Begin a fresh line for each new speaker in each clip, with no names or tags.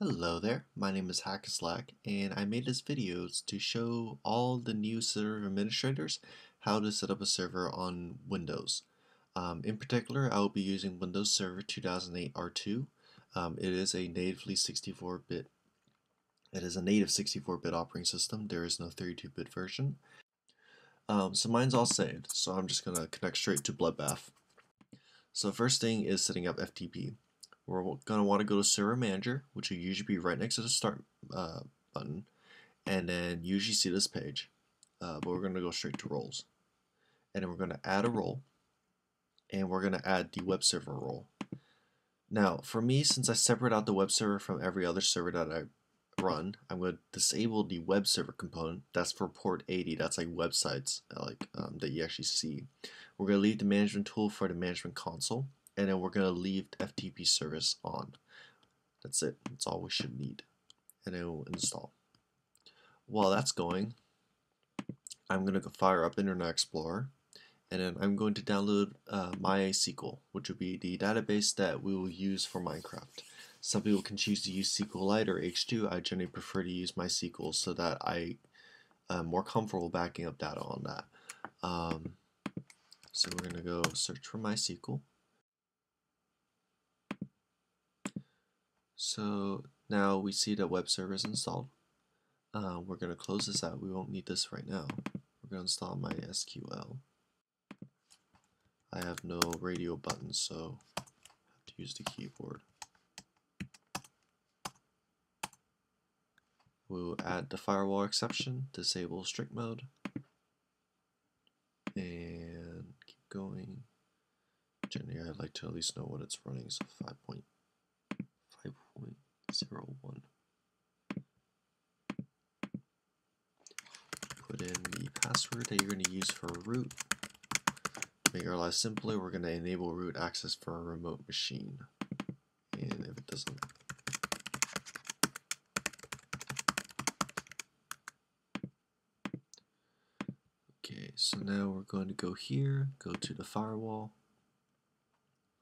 Hello there, my name is Hakaslak and I made this video to show all the new server administrators how to set up a server on Windows. Um, in particular, I will be using Windows Server 2008 R2. Um, it is a natively 64-bit it is a native 64-bit operating system. There is no 32-bit version. Um, so mine's all saved, so I'm just going to connect straight to Bloodbath. So first thing is setting up FTP we're going to want to go to Server Manager, which will usually be right next to the Start uh, button, and then usually see this page. Uh, but we're going to go straight to roles. And then we're going to add a role, and we're going to add the web server role. Now, for me, since I separate out the web server from every other server that I run, I'm going to disable the web server component. That's for port 80. That's like websites like um, that you actually see. We're going to leave the management tool for the management console and then we're going to leave FTP service on. That's it. That's all we should need. And then we'll install. While that's going, I'm going to go fire up Internet Explorer and then I'm going to download uh, MySQL, which will be the database that we will use for Minecraft. Some people can choose to use SQLite or H2. I generally prefer to use MySQL so that I am more comfortable backing up data on that. Um, so we're going to go search for MySQL. So now we see that web server is installed. Uh, we're going to close this out. We won't need this right now. We're going to install MySQL. I have no radio buttons, so I have to use the keyboard. We'll add the firewall exception, disable strict mode, and keep going. Generally, I'd like to at least know what it's running, so 5.0 zero one. Put in the password that you're going to use for root. Make our life simpler, we're going to enable root access for a remote machine. And if it doesn't Okay, so now we're going to go here, go to the firewall.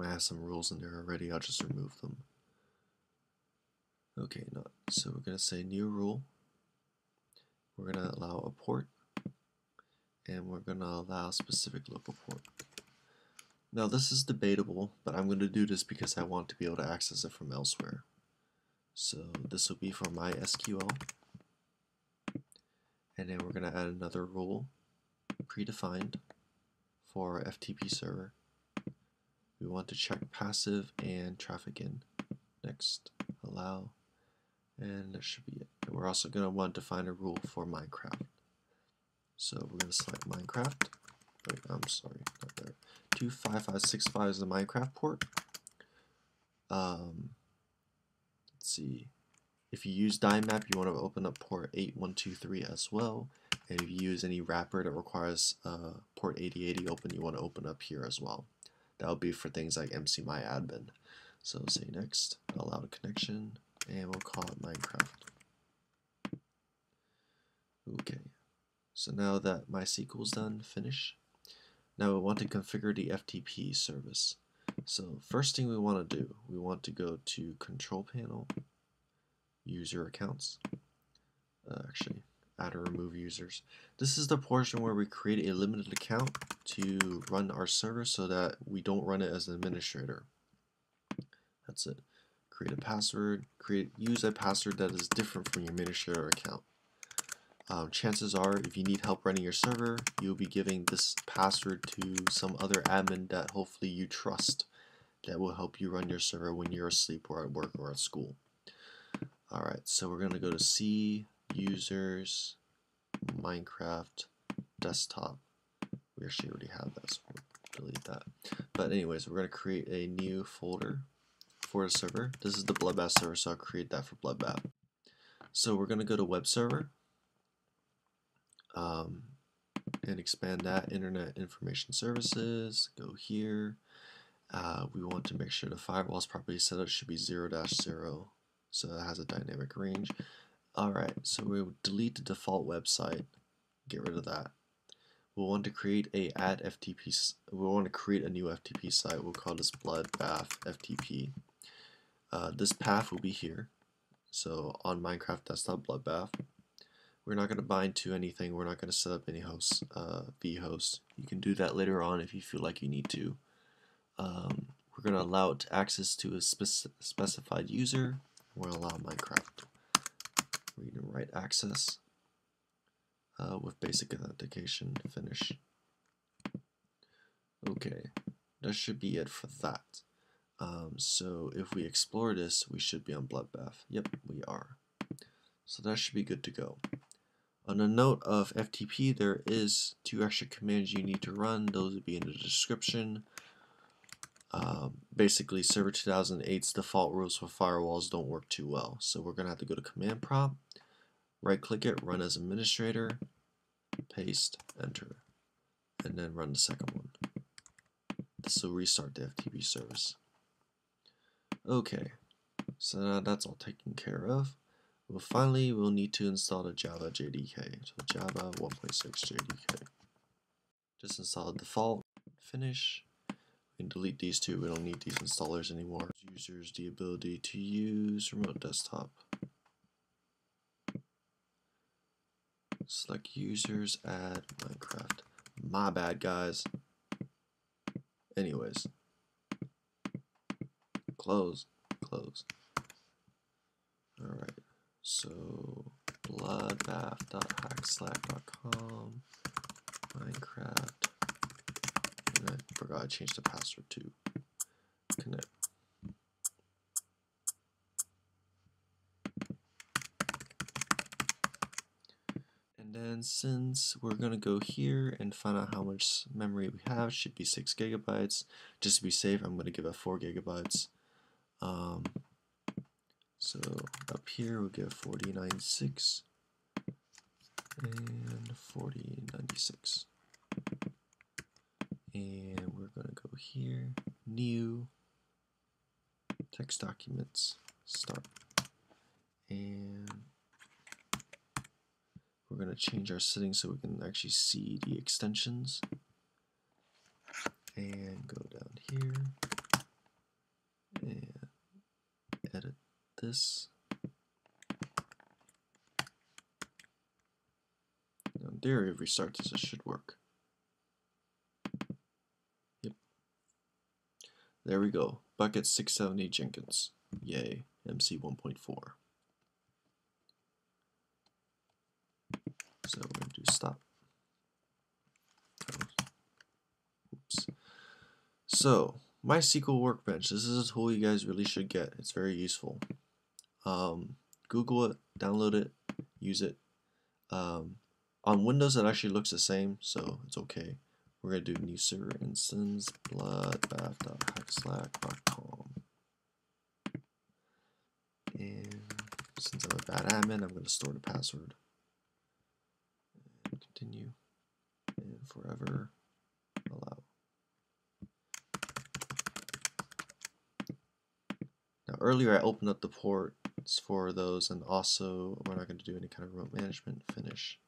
I have some rules in there already, I'll just remove them. Okay, so we're going to say new rule. We're going to allow a port, and we're going to allow specific local port. Now this is debatable, but I'm going to do this because I want to be able to access it from elsewhere. So this will be for MySQL. And then we're going to add another rule, predefined, for FTP server. We want to check passive and traffic in. Next, allow and that should be it. And we're also going to want to find a rule for Minecraft. So we're going to select Minecraft. Wait, I'm sorry, not there. 25565 is the Minecraft port. Um, let's see. If you use Dynmap, you want to open up port 8123 as well. And if you use any wrapper that requires uh, port 8080 open, you want to open up here as well. That will be for things like MCMyAdmin. So say next, allow connection and we'll call it Minecraft. Okay, so now that MySQL is done, finish. Now we want to configure the FTP service. So first thing we want to do, we want to go to Control Panel, User Accounts. Uh, actually, add or remove users. This is the portion where we create a limited account to run our server so that we don't run it as an administrator. That's it create a password, create use a password that is different from your administrator account. Um, chances are, if you need help running your server, you'll be giving this password to some other admin that hopefully you trust that will help you run your server when you're asleep or at work or at school. Alright, so we're going to go to C, Users, Minecraft, Desktop. We actually already have that, so we'll delete that. But anyways, we're going to create a new folder for a server. This is the Bloodbath server, so I'll create that for Bloodbath. So we're going to go to web server um, and expand that Internet Information Services. Go here. Uh, we want to make sure the firewall is properly set up. should be 0 0, so that has a dynamic range. Alright, so we'll delete the default website. Get rid of that. We'll want to create a add FTP. We'll want to create a new FTP site. We'll call this Bloodbath FTP. Uh, this path will be here. So on Minecraft Desktop Bloodbath, we're not going to bind to anything. We're not going to set up any hosts, uh, vhost. You can do that later on if you feel like you need to. Um, we're going to allow it to access to a spec specified user. We're going to allow Minecraft read and write access uh, with basic authentication. Finish. Okay, that should be it for that. Um, so if we explore this, we should be on Bloodbath. Yep, we are. So that should be good to go. On a note of FTP, there is two extra commands you need to run. Those would be in the description. Um, basically, Server 2008's default rules for firewalls don't work too well. So we're going to have to go to Command Prompt, right click it, run as administrator, paste, enter, and then run the second one. This will restart the FTP service. Okay, so that's all taken care of. Well, finally, we'll need to install the Java JDK. So Java 1.6 JDK. Just install the default, finish. We can delete these two, we don't need these installers anymore. Users the ability to use remote desktop. Select users, add Minecraft. My bad, guys. Anyways, close, close. Alright, so bloodbath.hackslack.com, Minecraft, and I forgot I changed the password to connect. And then since we're going to go here and find out how much memory we have, should be 6 gigabytes. Just to be safe, I'm going to give it 4 gigabytes. Um, so up here we'll give 4096 and 4096. And we're going to go here, new, text documents, start. And we're going to change our settings so we can actually see the extensions. And go down here and edit this. Now in theory, if we start this, it should work. Yep. There we go. Bukkit 670 Jenkins. Yay. MC 1.4. So we're going to do stop. Oops. So, MySQL Workbench. This is a tool you guys really should get. It's very useful. Um, Google it, download it, use it. Um, on Windows, it actually looks the same, so it's okay. We're going to do new server instance bloodbath.hackslack.com. And since I'm a bad admin, I'm going to store the password. And continue. And forever allow. Now earlier I opened up the ports for those and also we're not going to do any kind of remote management finish.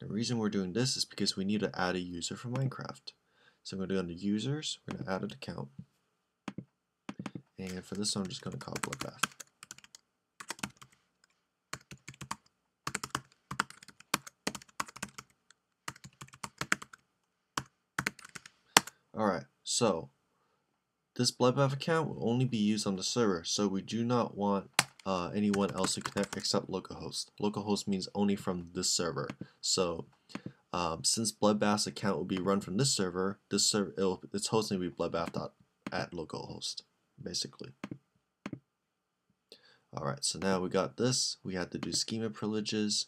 The reason we're doing this is because we need to add a user for Minecraft. So I'm going to go under users, we're going to add an account. And for this one I'm just going to call Bloodbath. Alright, so this Bloodbath account will only be used on the server, so we do not want uh, anyone else to connect except localhost. Localhost means only from this server. So um, since Bloodbath's account will be run from this server, this server it'll, its hosting will be bloodbath at localhost, basically. Alright, so now we got this. We have to do schema privileges.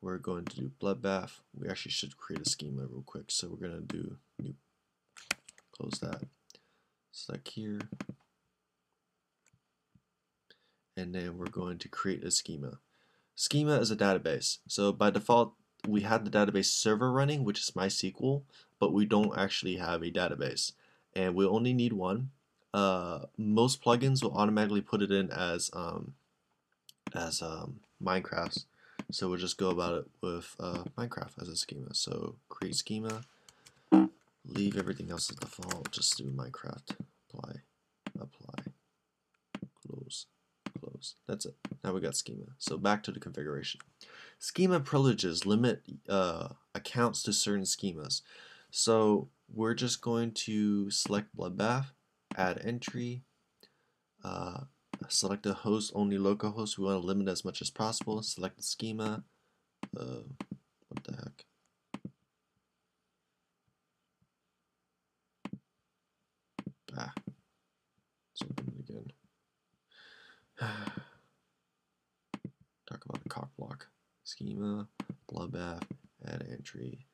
We're going to do bloodbath. We actually should create a schema real quick. So we're going to do new, close that select here. And then we're going to create a schema. Schema is a database. So by default we had the database server running which is MySQL but we don't actually have a database. And we only need one. Uh, most plugins will automatically put it in as um, as um, Minecraft. So we'll just go about it with uh, Minecraft as a schema. So create schema leave everything else as default, just do Minecraft, apply, apply, close, close. That's it. Now we got schema. So back to the configuration. Schema privileges limit uh, accounts to certain schemas. So we're just going to select Bloodbath, add entry, uh, select a host only localhost. We want to limit as much as possible. Select the schema. Uh, what the heck? Open it again. Talk about a cock block. Schema, bloodbath, add entry,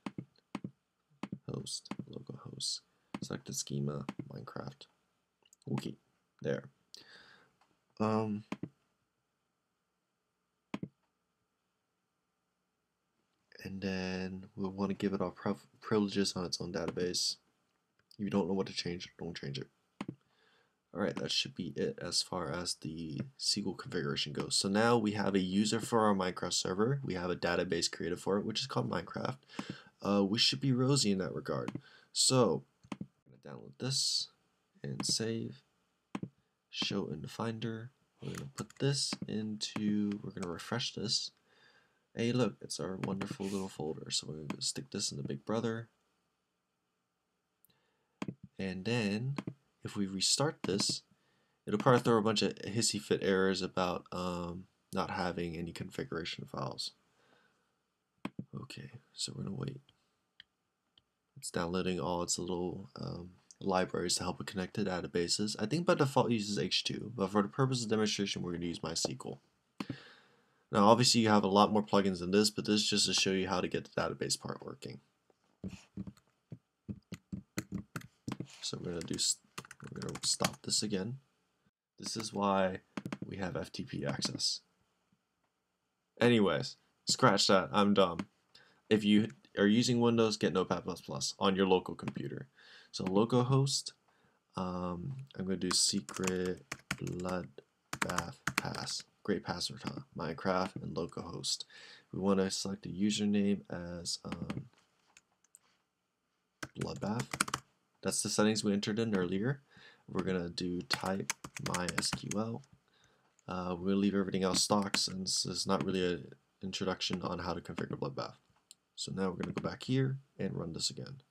host, local host. Select the schema, Minecraft. Okay, there. Um, and then we want to give it our privileges on its own database. If you don't know what to change, don't change it. Alright, that should be it as far as the SQL configuration goes. So now we have a user for our Minecraft server. We have a database created for it, which is called Minecraft. Uh, we should be rosy in that regard. So, I'm going to download this and save. Show in the Finder. We're going to put this into, we're going to refresh this. Hey, look, it's our wonderful little folder. So we're going to stick this in the Big Brother. And then if we restart this, it'll probably throw a bunch of hissy fit errors about um, not having any configuration files. Okay, so we're gonna wait. It's downloading all its little um, libraries to help it connect to databases. I think by default it uses H2, but for the purpose of demonstration, we're gonna use MySQL. Now, obviously, you have a lot more plugins than this, but this is just to show you how to get the database part working. So we're gonna do we're going to stop this again. This is why we have FTP access. Anyways, scratch that. I'm dumb. If you are using Windows, get Notepad++ on your local computer. So localhost, um, I'm going to do secret bloodbath pass. Great password, huh? Minecraft and localhost. We want to select a username as um, bloodbath. That's the settings we entered in earlier. We're going to do type MySQL. Uh, we'll leave everything else stock since it's not really an introduction on how to configure Bloodbath. So now we're going to go back here and run this again.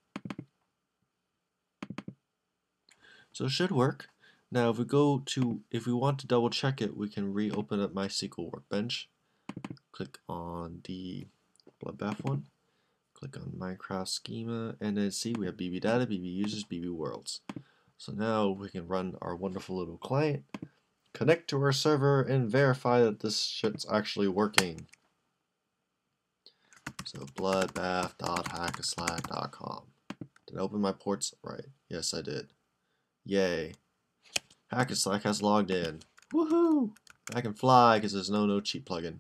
So it should work. Now if we go to, if we want to double check it, we can reopen up MySQL Workbench. Click on the Bloodbath one. Click on Minecraft Schema, and then see we have BB Data, BB Users, BB Worlds. So now we can run our wonderful little client, connect to our server, and verify that this shit's actually working. So bloodbath.hakaslak.com. Did I open my ports right? Yes, I did. Yay. Hakaslak has logged in. Woohoo! I can fly because there's no no cheat plugin.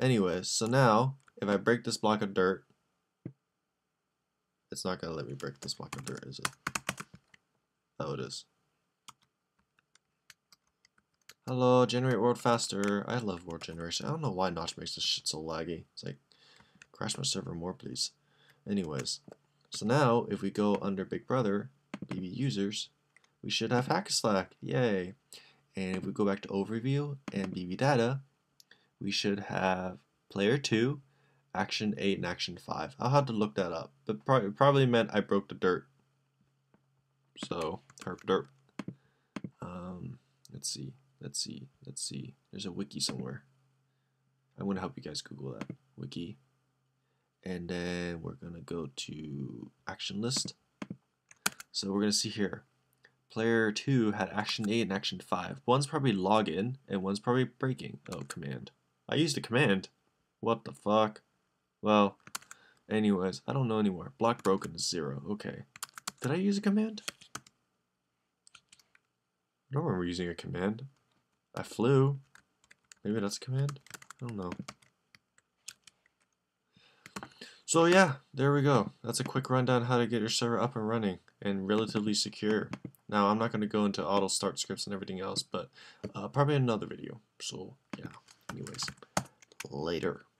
Anyways, so now if I break this block of dirt, it's not gonna let me break this block of dirt, is it? It is. Hello, generate world faster. I love world generation. I don't know why Notch makes this shit so laggy. It's like, crash my server more, please. Anyways, so now if we go under Big Brother, BB users, we should have hack slack. Yay. And if we go back to overview and BB data, we should have player 2, action 8, and action 5. I'll have to look that up, but pro probably meant I broke the dirt. So, herp derp. Um, let's see, let's see, let's see. There's a wiki somewhere. I'm going to help you guys Google that. Wiki. And then we're going to go to action list. So we're going to see here. Player 2 had action 8 and action 5. One's probably login and one's probably breaking. Oh, command. I used a command. What the fuck? Well, anyways, I don't know anymore. Block broken is 0. Okay. Did I use a command? I don't remember using a command. I flew. Maybe that's a command? I don't know. So yeah, there we go. That's a quick rundown how to get your server up and running and relatively secure. Now, I'm not going to go into auto start scripts and everything else, but uh, probably another video. So yeah, anyways, later.